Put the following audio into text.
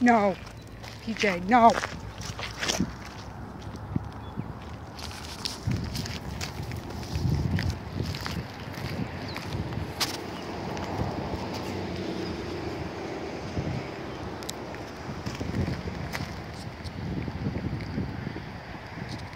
No. PJ, no.